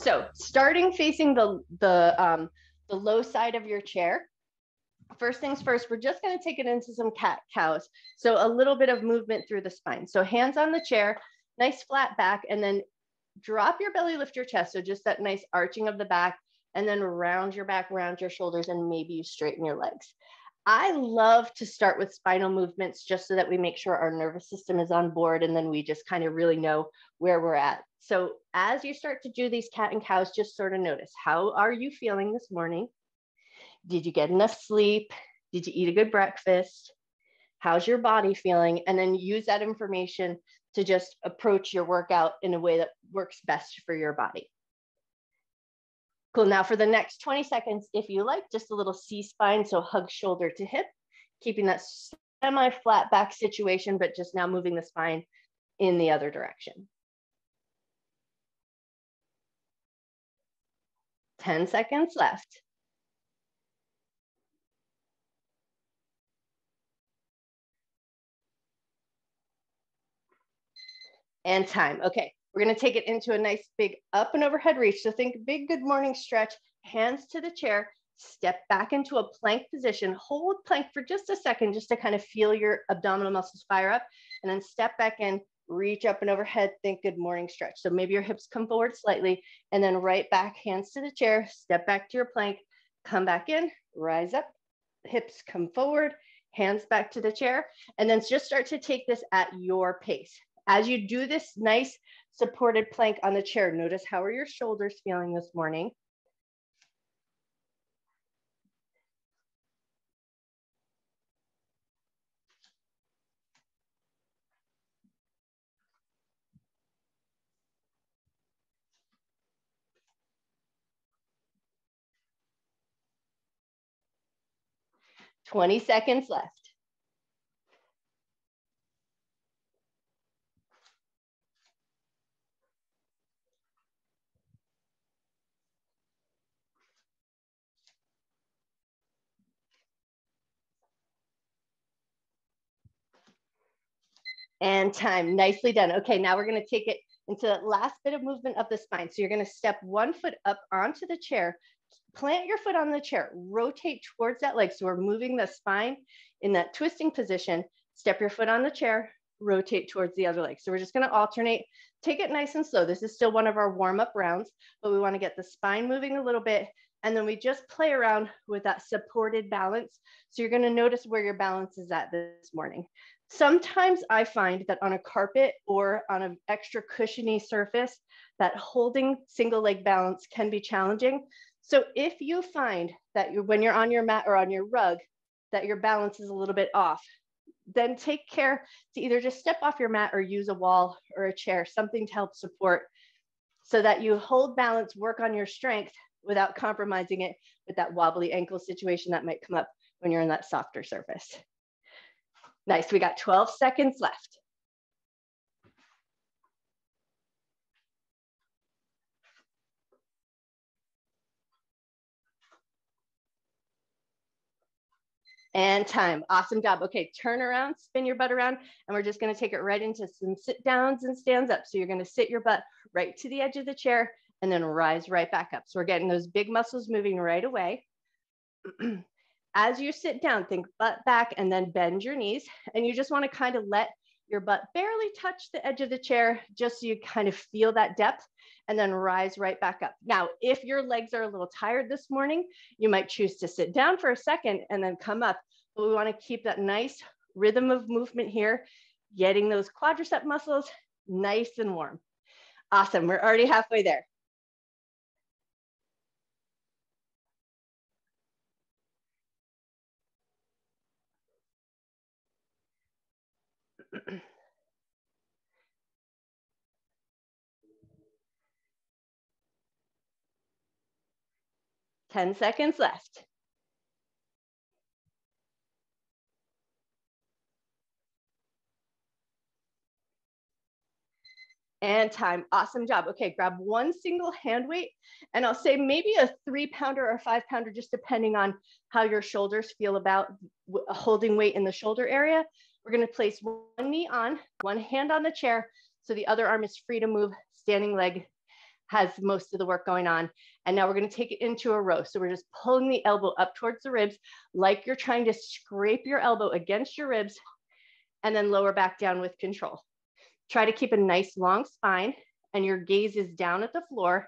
So starting facing the, the, um, the low side of your chair, first things first, we're just gonna take it into some cat cows. So a little bit of movement through the spine. So hands on the chair, nice flat back, and then drop your belly, lift your chest. So just that nice arching of the back, and then round your back, round your shoulders, and maybe you straighten your legs. I love to start with spinal movements just so that we make sure our nervous system is on board and then we just kind of really know where we're at. So as you start to do these cat and cows, just sort of notice how are you feeling this morning? Did you get enough sleep? Did you eat a good breakfast? How's your body feeling? And then use that information to just approach your workout in a way that works best for your body. Cool, now for the next 20 seconds, if you like, just a little C-spine, so hug shoulder to hip, keeping that semi-flat back situation, but just now moving the spine in the other direction. 10 seconds left. And time, okay. We're gonna take it into a nice big up and overhead reach. So think big good morning stretch, hands to the chair, step back into a plank position, hold plank for just a second, just to kind of feel your abdominal muscles fire up, and then step back in, reach up and overhead, think good morning stretch. So maybe your hips come forward slightly, and then right back, hands to the chair, step back to your plank, come back in, rise up, hips come forward, hands back to the chair, and then just start to take this at your pace. As you do this nice supported plank on the chair. Notice how are your shoulders feeling this morning? Twenty seconds left. And time. Nicely done. Okay, now we're gonna take it into that last bit of movement of the spine. So you're gonna step one foot up onto the chair, plant your foot on the chair, rotate towards that leg. So we're moving the spine in that twisting position. Step your foot on the chair, rotate towards the other leg. So we're just gonna alternate, take it nice and slow. This is still one of our warm-up rounds, but we wanna get the spine moving a little bit and then we just play around with that supported balance. So you're gonna notice where your balance is at this morning. Sometimes I find that on a carpet or on an extra cushiony surface, that holding single leg balance can be challenging. So if you find that you, when you're on your mat or on your rug, that your balance is a little bit off, then take care to either just step off your mat or use a wall or a chair, something to help support so that you hold balance, work on your strength without compromising it with that wobbly ankle situation that might come up when you're in that softer surface. Nice, we got 12 seconds left. And time, awesome job. Okay, turn around, spin your butt around, and we're just gonna take it right into some sit downs and stands up. So you're gonna sit your butt right to the edge of the chair and then rise right back up. So we're getting those big muscles moving right away. As you sit down, think butt back and then bend your knees. And you just want to kind of let your butt barely touch the edge of the chair just so you kind of feel that depth and then rise right back up. Now, if your legs are a little tired this morning, you might choose to sit down for a second and then come up. But we want to keep that nice rhythm of movement here, getting those quadricep muscles nice and warm. Awesome, we're already halfway there. 10 seconds left. and time. Awesome job. Okay, grab one single hand weight, and I'll say maybe a three pounder or five pounder, just depending on how your shoulders feel about holding weight in the shoulder area. We're gonna place one knee on, one hand on the chair, so the other arm is free to move, standing leg has most of the work going on. And now we're gonna take it into a row. So we're just pulling the elbow up towards the ribs, like you're trying to scrape your elbow against your ribs and then lower back down with control. Try to keep a nice long spine and your gaze is down at the floor.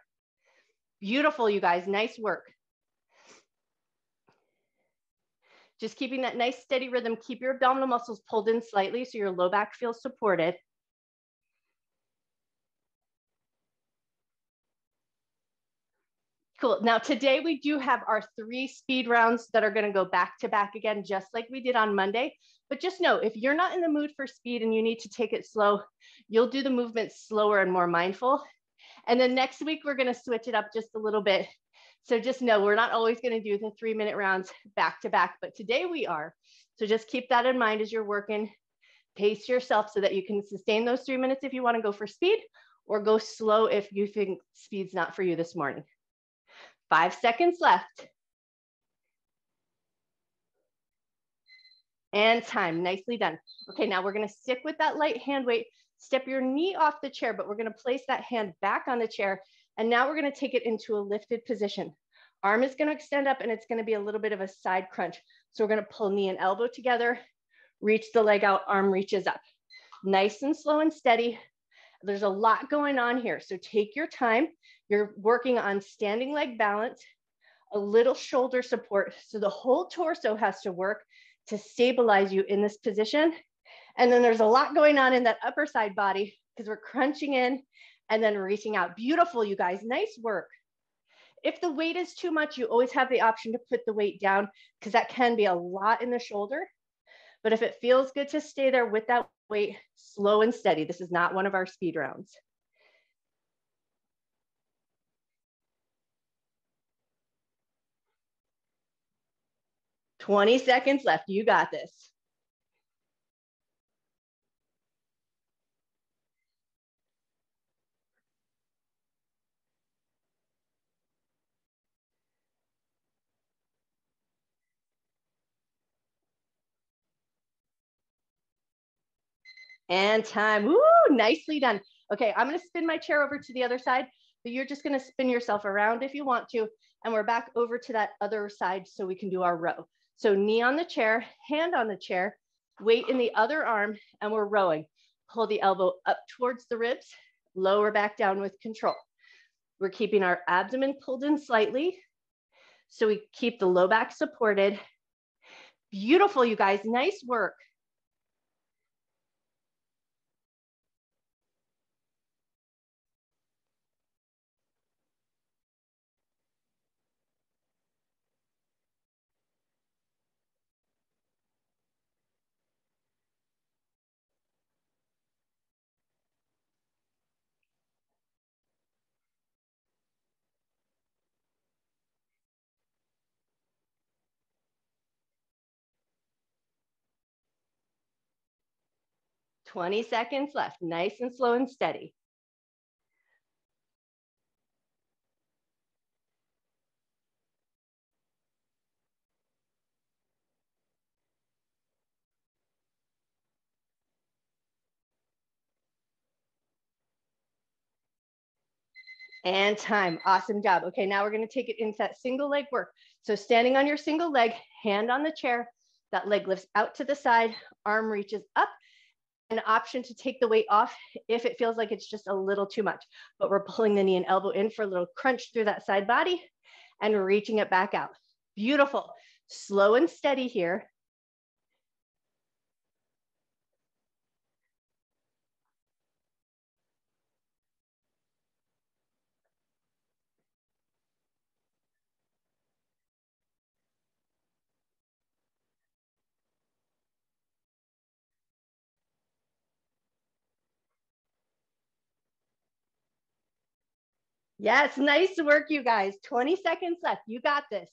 Beautiful, you guys, nice work. Just keeping that nice steady rhythm. Keep your abdominal muscles pulled in slightly so your low back feels supported. Cool. Now today we do have our three speed rounds that are going to go back to back again, just like we did on Monday. But just know if you're not in the mood for speed and you need to take it slow, you'll do the movements slower and more mindful. And then next week, we're going to switch it up just a little bit. So just know we're not always going to do the three minute rounds back to back, but today we are. So just keep that in mind as you're working. Pace yourself so that you can sustain those three minutes if you want to go for speed or go slow if you think speed's not for you this morning. Five seconds left. And time, nicely done. Okay, now we're gonna stick with that light hand weight. Step your knee off the chair, but we're gonna place that hand back on the chair. And now we're gonna take it into a lifted position. Arm is gonna extend up and it's gonna be a little bit of a side crunch. So we're gonna pull knee and elbow together, reach the leg out, arm reaches up. Nice and slow and steady. There's a lot going on here. So take your time. You're working on standing leg balance, a little shoulder support. So the whole torso has to work to stabilize you in this position. And then there's a lot going on in that upper side body because we're crunching in and then reaching out. Beautiful, you guys. Nice work. If the weight is too much, you always have the option to put the weight down because that can be a lot in the shoulder. But if it feels good to stay there with that weight, slow and steady. This is not one of our speed rounds. Twenty seconds left. You got this. And time. Woo, nicely done. Okay, I'm gonna spin my chair over to the other side, but you're just gonna spin yourself around if you want to. And we're back over to that other side so we can do our row. So knee on the chair, hand on the chair, weight in the other arm, and we're rowing. Pull the elbow up towards the ribs, lower back down with control. We're keeping our abdomen pulled in slightly. So we keep the low back supported. Beautiful, you guys, nice work. 20 seconds left, nice and slow and steady. And time, awesome job. Okay, now we're gonna take it into that single leg work. So standing on your single leg, hand on the chair, that leg lifts out to the side, arm reaches up, an option to take the weight off if it feels like it's just a little too much. But we're pulling the knee and elbow in for a little crunch through that side body and reaching it back out. Beautiful. Slow and steady here. Yes, nice work, you guys. 20 seconds left. You got this.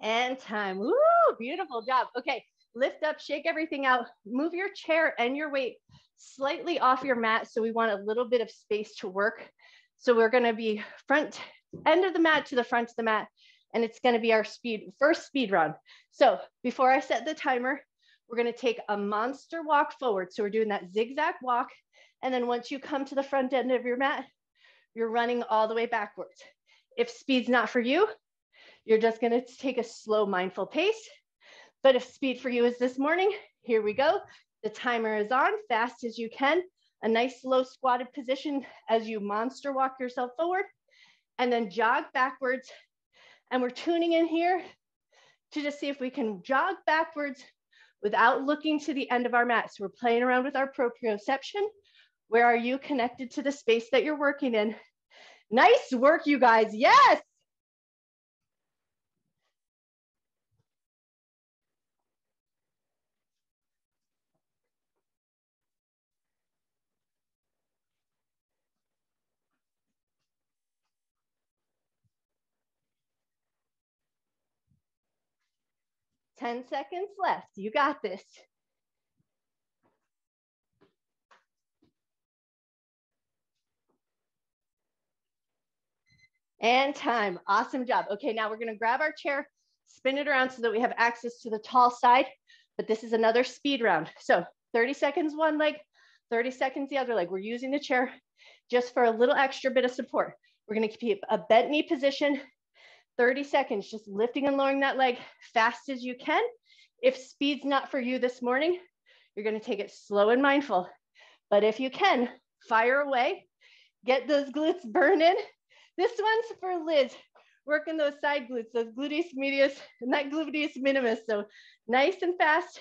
And time. Woo, beautiful job. Okay, lift up, shake everything out, move your chair and your weight slightly off your mat. So we want a little bit of space to work. So we're gonna be front end of the mat to the front of the mat, and it's gonna be our speed, first speed run. So before I set the timer, we're gonna take a monster walk forward. So we're doing that zigzag walk. And then once you come to the front end of your mat, you're running all the way backwards. If speed's not for you, you're just gonna take a slow mindful pace. But if speed for you is this morning, here we go. The timer is on, fast as you can. A nice low squatted position as you monster walk yourself forward and then jog backwards. And we're tuning in here to just see if we can jog backwards without looking to the end of our mat. So we're playing around with our proprioception. Where are you connected to the space that you're working in? Nice work, you guys. Yes. 10 seconds left. You got this. And time. Awesome job. Okay, now we're gonna grab our chair, spin it around so that we have access to the tall side, but this is another speed round. So 30 seconds one leg, 30 seconds the other leg. We're using the chair just for a little extra bit of support. We're gonna keep a bent knee position, 30 seconds, just lifting and lowering that leg fast as you can. If speed's not for you this morning, you're gonna take it slow and mindful. But if you can, fire away, get those glutes burning. This one's for Liz, working those side glutes, those gluteus medius and that gluteus minimus. So nice and fast.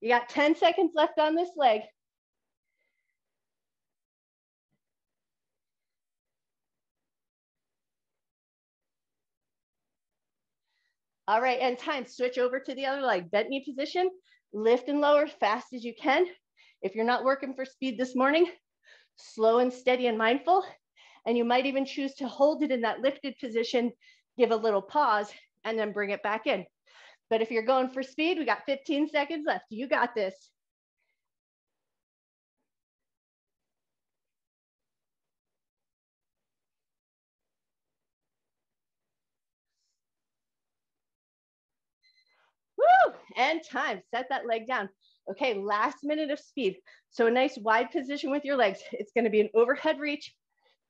You got 10 seconds left on this leg. All right, and time, switch over to the other leg, bent knee position, lift and lower fast as you can. If you're not working for speed this morning, slow and steady and mindful. And you might even choose to hold it in that lifted position, give a little pause, and then bring it back in. But if you're going for speed, we got 15 seconds left. You got this. Woo! And time. Set that leg down. Okay, last minute of speed. So a nice wide position with your legs. It's gonna be an overhead reach,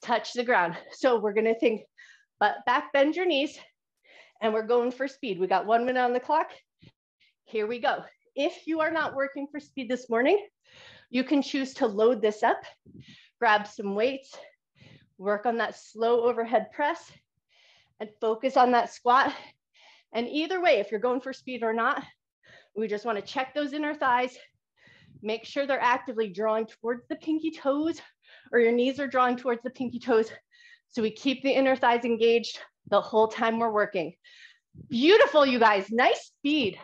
touch the ground. So we're gonna think, but back bend your knees, and we're going for speed. We got one minute on the clock. Here we go. If you are not working for speed this morning, you can choose to load this up, grab some weights, work on that slow overhead press, and focus on that squat and either way, if you're going for speed or not, we just wanna check those inner thighs, make sure they're actively drawing towards the pinky toes or your knees are drawing towards the pinky toes. So we keep the inner thighs engaged the whole time we're working. Beautiful, you guys, nice speed.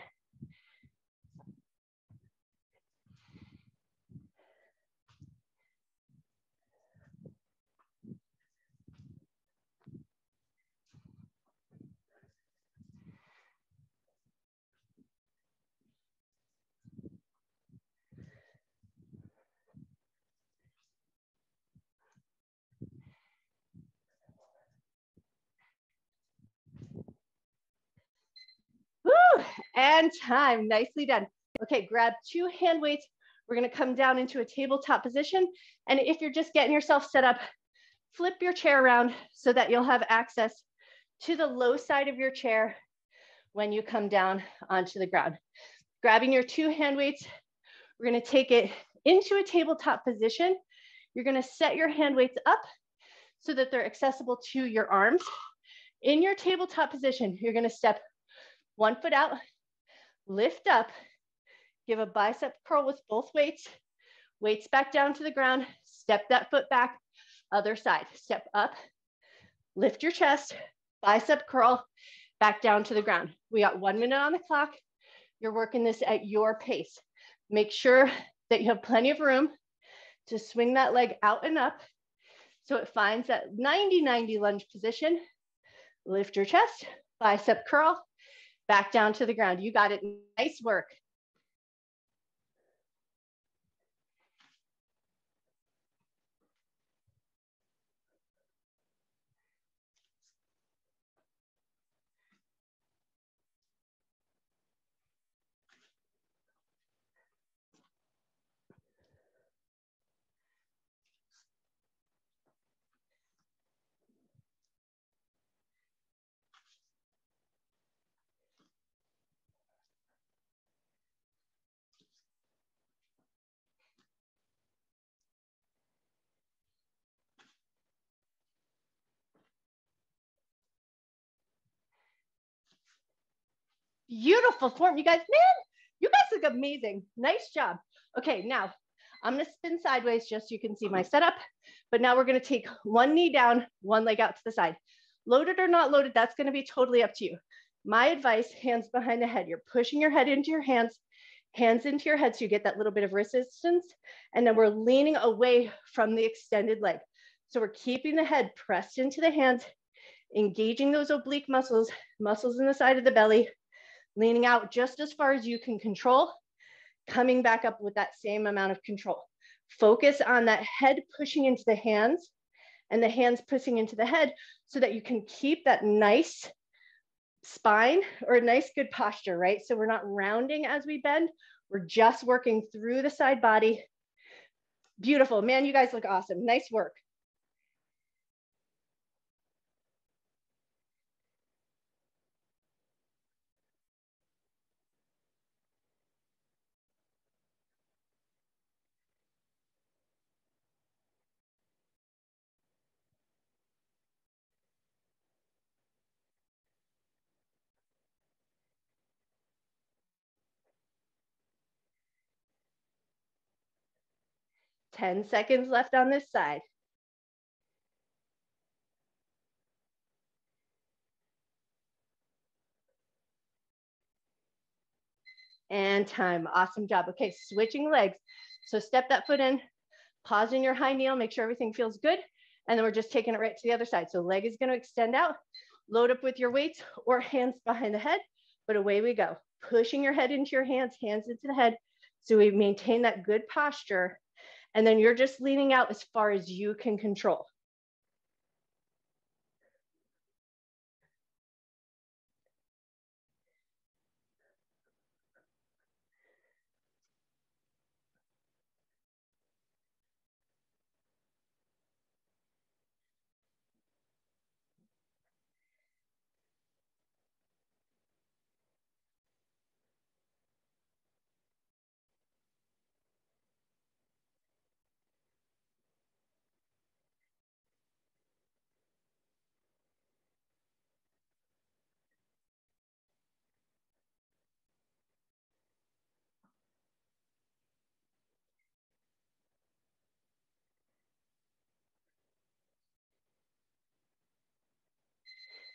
Woo! And time, nicely done. Okay, grab two hand weights. We're gonna come down into a tabletop position. And if you're just getting yourself set up, flip your chair around so that you'll have access to the low side of your chair when you come down onto the ground. Grabbing your two hand weights, we're gonna take it into a tabletop position. You're gonna set your hand weights up so that they're accessible to your arms. In your tabletop position, you're gonna step one foot out, lift up, give a bicep curl with both weights, weights back down to the ground, step that foot back, other side, step up, lift your chest, bicep curl, back down to the ground. We got one minute on the clock. You're working this at your pace. Make sure that you have plenty of room to swing that leg out and up so it finds that 90-90 lunge position. Lift your chest, bicep curl, back down to the ground. You got it. Nice work. Beautiful form. You guys, man, you guys look amazing. Nice job. Okay, now I'm gonna spin sideways just so you can see my setup. But now we're gonna take one knee down, one leg out to the side. Loaded or not loaded, that's gonna be totally up to you. My advice, hands behind the head. You're pushing your head into your hands, hands into your head so you get that little bit of resistance. And then we're leaning away from the extended leg. So we're keeping the head pressed into the hands, engaging those oblique muscles, muscles in the side of the belly, leaning out just as far as you can control, coming back up with that same amount of control. Focus on that head pushing into the hands and the hands pushing into the head so that you can keep that nice spine or a nice good posture, right? So we're not rounding as we bend, we're just working through the side body. Beautiful, man, you guys look awesome. Nice work. 10 seconds left on this side. And time, awesome job. Okay, switching legs. So step that foot in, pause in your high kneel, make sure everything feels good. And then we're just taking it right to the other side. So leg is gonna extend out, load up with your weights or hands behind the head, but away we go. Pushing your head into your hands, hands into the head. So we maintain that good posture and then you're just leaning out as far as you can control.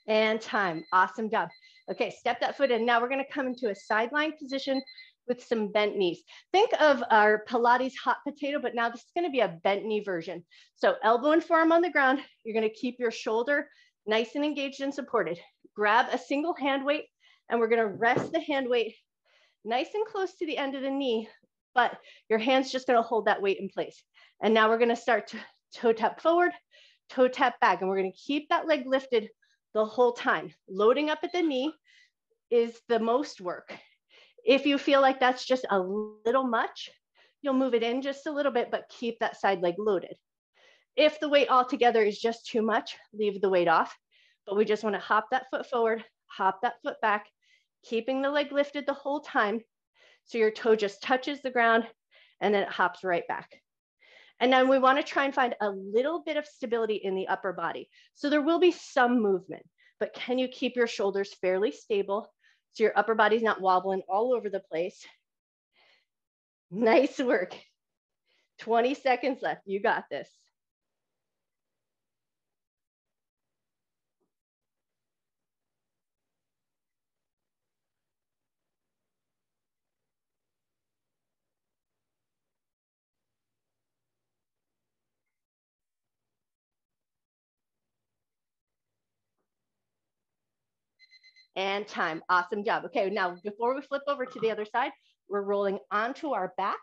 And time. Awesome job. Okay, step that foot in. Now we're gonna come into a sideline position with some bent knees. Think of our Pilates hot potato, but now this is gonna be a bent knee version. So elbow and forearm on the ground. You're gonna keep your shoulder nice and engaged and supported. Grab a single hand weight and we're gonna rest the hand weight nice and close to the end of the knee, but your hand's just gonna hold that weight in place. And now we're gonna start to toe tap forward, toe tap back, and we're gonna keep that leg lifted the whole time. Loading up at the knee is the most work. If you feel like that's just a little much, you'll move it in just a little bit, but keep that side leg loaded. If the weight altogether is just too much, leave the weight off. But we just wanna hop that foot forward, hop that foot back, keeping the leg lifted the whole time. So your toe just touches the ground and then it hops right back. And then we wanna try and find a little bit of stability in the upper body. So there will be some movement, but can you keep your shoulders fairly stable so your upper body's not wobbling all over the place? Nice work. 20 seconds left, you got this. And time. Awesome job. Okay, now before we flip over to the other side, we're rolling onto our back.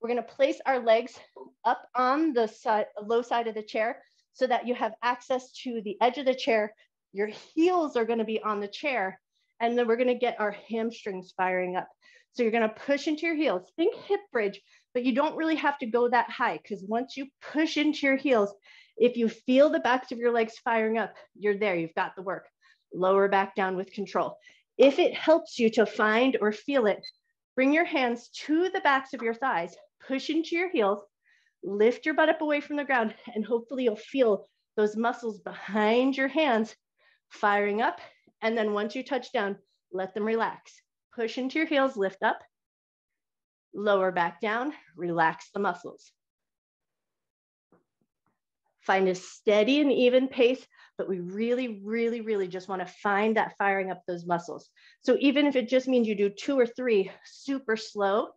We're gonna place our legs up on the side, low side of the chair so that you have access to the edge of the chair. Your heels are gonna be on the chair and then we're gonna get our hamstrings firing up. So you're gonna push into your heels. Think hip bridge, but you don't really have to go that high because once you push into your heels, if you feel the backs of your legs firing up, you're there, you've got the work lower back down with control. If it helps you to find or feel it, bring your hands to the backs of your thighs, push into your heels, lift your butt up away from the ground, and hopefully you'll feel those muscles behind your hands firing up. And then once you touch down, let them relax. Push into your heels, lift up, lower back down, relax the muscles. Find a steady and even pace, but we really, really, really just wanna find that firing up those muscles. So even if it just means you do two or three super slow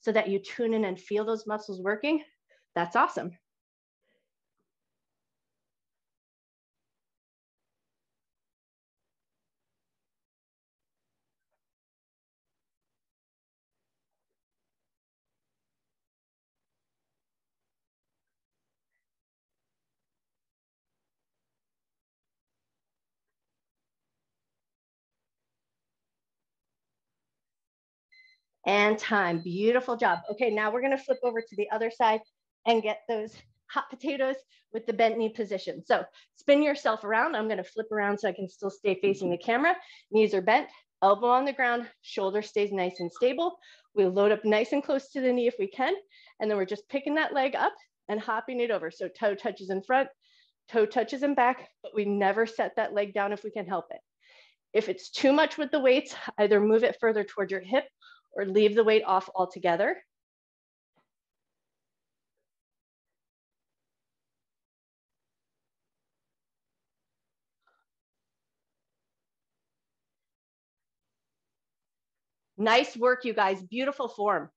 so that you tune in and feel those muscles working, that's awesome. And time. Beautiful job. Okay, now we're gonna flip over to the other side and get those hot potatoes with the bent knee position. So spin yourself around. I'm gonna flip around so I can still stay facing the camera. Knees are bent, elbow on the ground, shoulder stays nice and stable. We load up nice and close to the knee if we can. And then we're just picking that leg up and hopping it over. So toe touches in front, toe touches in back, but we never set that leg down if we can help it. If it's too much with the weights, either move it further toward your hip or leave the weight off altogether. Nice work, you guys. Beautiful form.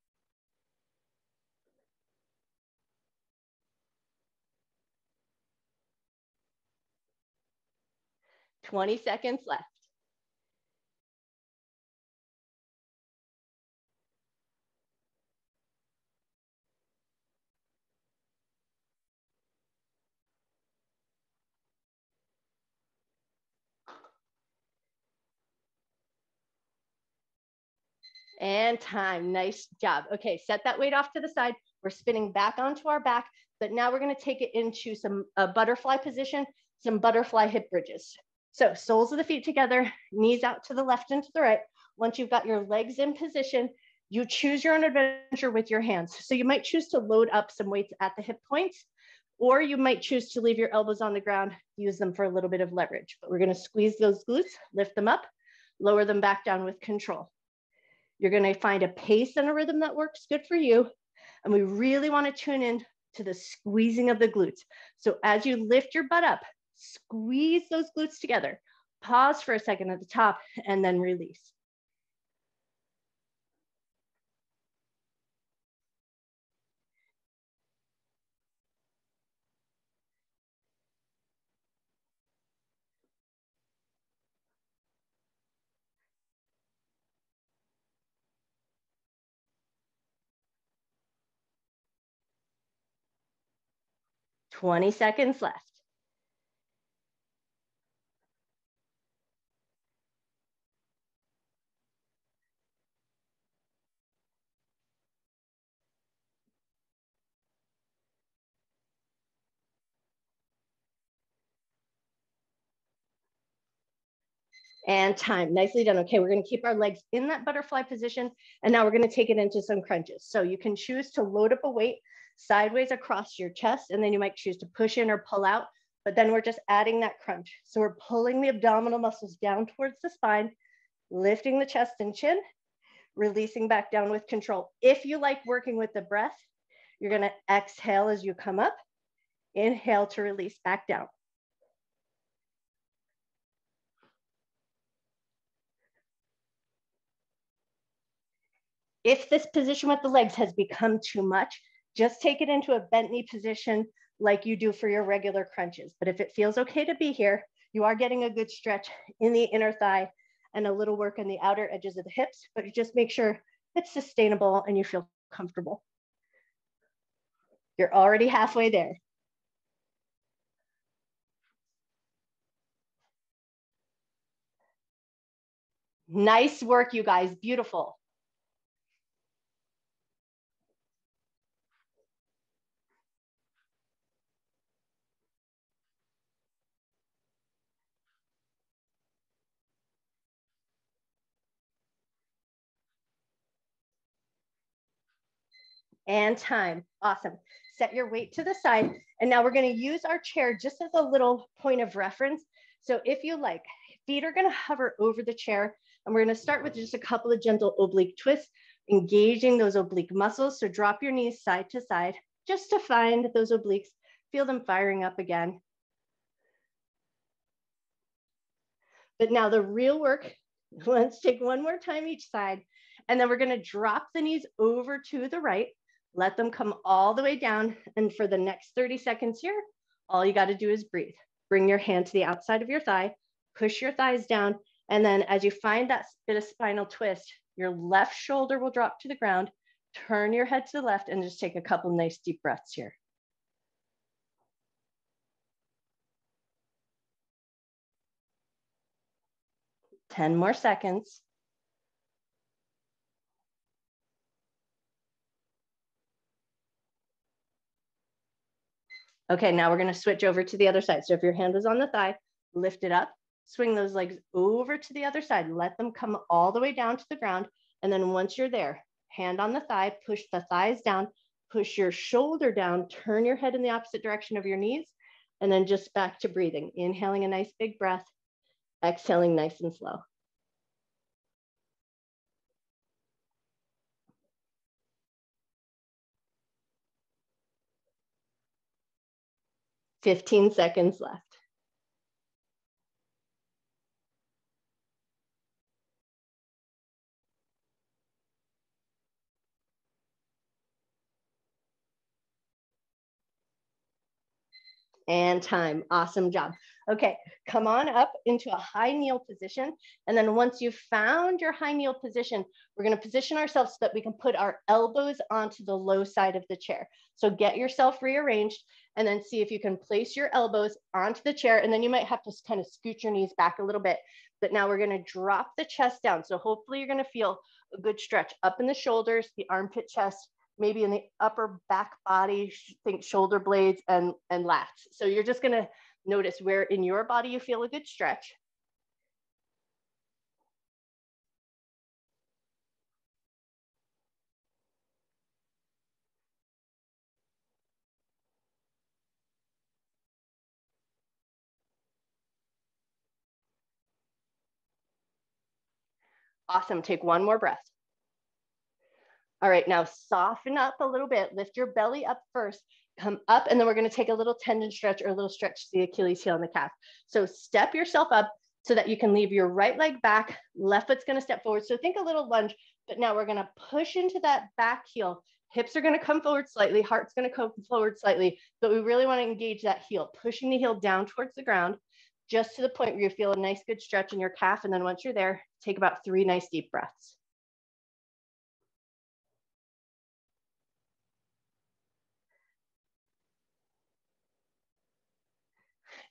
Twenty seconds left. And time. Nice job. Okay, set that weight off to the side. We're spinning back onto our back, but now we're gonna take it into some uh, butterfly position, some butterfly hip bridges. So soles of the feet together, knees out to the left and to the right. Once you've got your legs in position, you choose your own adventure with your hands. So you might choose to load up some weights at the hip points, or you might choose to leave your elbows on the ground, use them for a little bit of leverage. But we're gonna squeeze those glutes, lift them up, lower them back down with control. You're going to find a pace and a rhythm that works good for you. And we really want to tune in to the squeezing of the glutes. So as you lift your butt up, squeeze those glutes together. Pause for a second at the top and then release. Twenty seconds left. and time. Nicely done. Okay, we're gonna keep our legs in that butterfly position. And now we're gonna take it into some crunches. So you can choose to load up a weight sideways across your chest, and then you might choose to push in or pull out, but then we're just adding that crunch. So we're pulling the abdominal muscles down towards the spine, lifting the chest and chin, releasing back down with control. If you like working with the breath, you're gonna exhale as you come up, inhale to release back down. If this position with the legs has become too much, just take it into a bent knee position like you do for your regular crunches. But if it feels okay to be here, you are getting a good stretch in the inner thigh and a little work on the outer edges of the hips, but just make sure it's sustainable and you feel comfortable. You're already halfway there. Nice work, you guys, beautiful. And time. Awesome. Set your weight to the side. And now we're going to use our chair just as a little point of reference. So if you like, feet are going to hover over the chair, And we're gonna start with just a couple of gentle oblique twists, engaging those oblique muscles. So drop your knees side to side, just to find those obliques, feel them firing up again. But now the real work, let's take one more time each side. And then we're gonna drop the knees over to the right, let them come all the way down. And for the next 30 seconds here, all you gotta do is breathe. Bring your hand to the outside of your thigh, push your thighs down. And then as you find that bit of spinal twist, your left shoulder will drop to the ground, turn your head to the left and just take a couple nice deep breaths here. Ten more seconds. Okay, now we're gonna switch over to the other side. So if your hand is on the thigh, lift it up, swing those legs over to the other side, let them come all the way down to the ground. And then once you're there, hand on the thigh, push the thighs down, push your shoulder down, turn your head in the opposite direction of your knees, and then just back to breathing. Inhaling a nice big breath, exhaling nice and slow. 15 seconds left. and time. Awesome job. Okay, come on up into a high kneel position. And then once you've found your high kneel position, we're gonna position ourselves so that we can put our elbows onto the low side of the chair. So get yourself rearranged and then see if you can place your elbows onto the chair. And then you might have to kind of scoot your knees back a little bit. But now we're gonna drop the chest down. So hopefully you're gonna feel a good stretch up in the shoulders, the armpit chest, maybe in the upper back body, think shoulder blades and, and lats. So you're just gonna notice where in your body you feel a good stretch. Awesome, take one more breath. All right, now soften up a little bit, lift your belly up first, come up, and then we're gonna take a little tendon stretch or a little stretch to the Achilles heel and the calf. So step yourself up so that you can leave your right leg back, left foot's gonna step forward. So think a little lunge, but now we're gonna push into that back heel. Hips are gonna come forward slightly, heart's gonna come forward slightly, but we really wanna engage that heel, pushing the heel down towards the ground, just to the point where you feel a nice good stretch in your calf. And then once you're there, take about three nice deep breaths.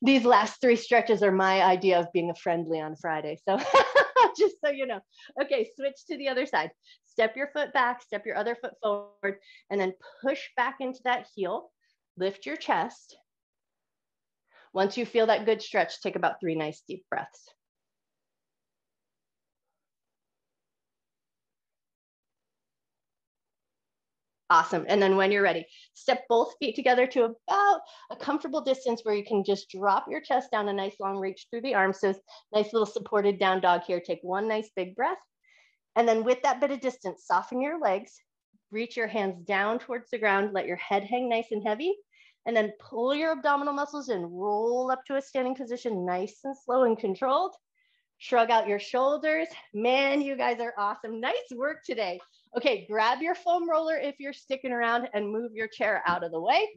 these last three stretches are my idea of being a friendly on Friday. So just so you know. Okay, switch to the other side. Step your foot back, step your other foot forward, and then push back into that heel. Lift your chest. Once you feel that good stretch, take about three nice deep breaths. Awesome. And then when you're ready, step both feet together to about a comfortable distance where you can just drop your chest down a nice long reach through the arms. So nice little supported down dog here. Take one nice big breath. And then with that bit of distance, soften your legs, reach your hands down towards the ground, let your head hang nice and heavy, and then pull your abdominal muscles and roll up to a standing position, nice and slow and controlled. Shrug out your shoulders. Man, you guys are awesome. Nice work today. Okay, grab your foam roller if you're sticking around and move your chair out of the way.